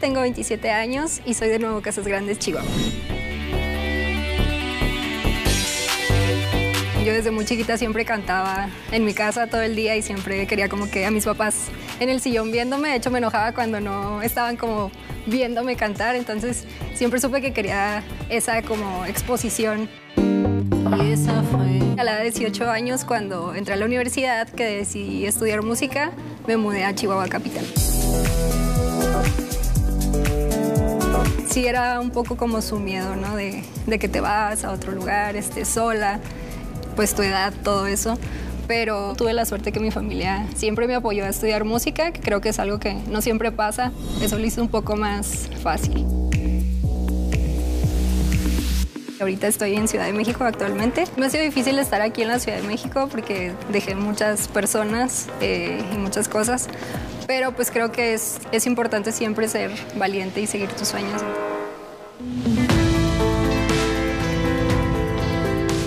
Tengo 27 años y soy de Nuevo Casas Grandes, Chihuahua. Yo desde muy chiquita siempre cantaba en mi casa todo el día y siempre quería como que a mis papás en el sillón viéndome. De hecho, me enojaba cuando no estaban como viéndome cantar. Entonces, siempre supe que quería esa como exposición. Y esa fue a la de 18 años cuando entré a la universidad que decidí estudiar música, me mudé a Chihuahua Capital. Sí era un poco como su miedo, ¿no? De, de que te vas a otro lugar, estés sola, pues tu edad, todo eso. Pero tuve la suerte que mi familia siempre me apoyó a estudiar música, que creo que es algo que no siempre pasa. Eso lo hizo un poco más fácil. Ahorita estoy en Ciudad de México actualmente. Me ha sido difícil estar aquí en la Ciudad de México porque dejé muchas personas eh, y muchas cosas, pero pues creo que es, es importante siempre ser valiente y seguir tus sueños.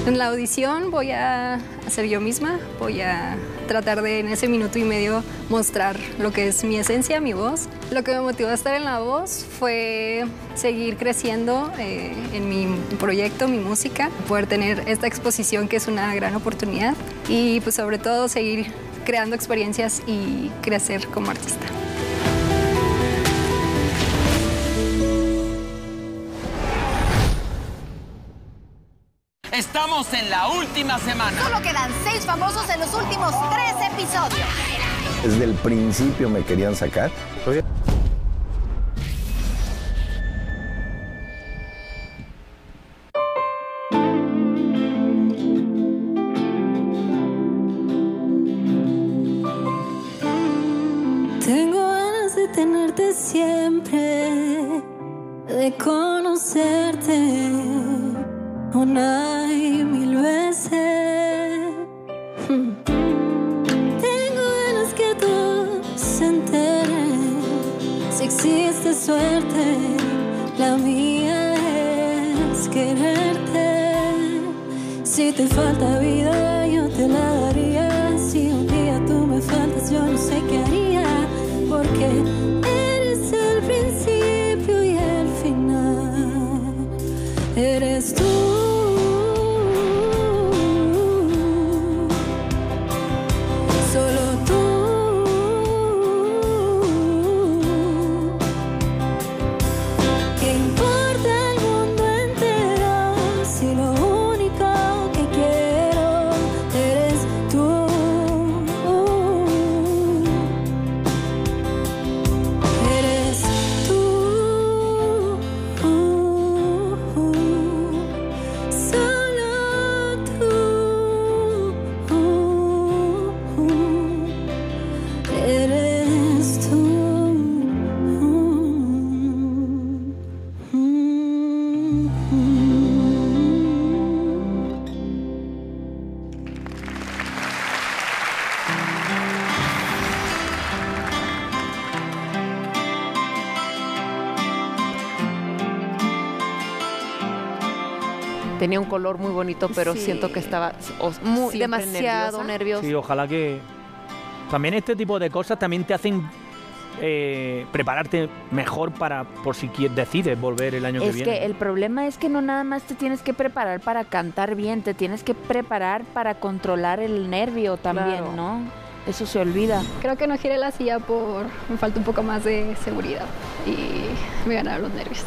En la audición voy a ser yo misma, voy a tratar de en ese minuto y medio mostrar lo que es mi esencia, mi voz. Lo que me motivó a estar en la voz fue seguir creciendo eh, en mi proyecto, mi música, poder tener esta exposición que es una gran oportunidad y pues sobre todo seguir creando experiencias y crecer como artista. Estamos en la última semana. Solo quedan seis famosos en los últimos tres episodios. Desde el principio me querían sacar. Tenerte siempre, de conocerte una y mil veces. Tengo ganas que tú se entere si existe suerte, la mía es quererte. Si te falta vida, yo te la daría. Eres tú. Tenía un color muy bonito, pero Sí. siento que estaba o- muy, demasiado nervioso. Sí, ojalá que... También este tipo de cosas también te hacen eh, prepararte mejor para por si decides volver el año que Es viene. que el problema es que no nada más te tienes que preparar para cantar bien, te tienes que preparar para controlar el nervio también, Claro. ¿no? Eso se olvida. Creo que no giré la silla por... me falta un poco más de seguridad y me ganaron los nervios.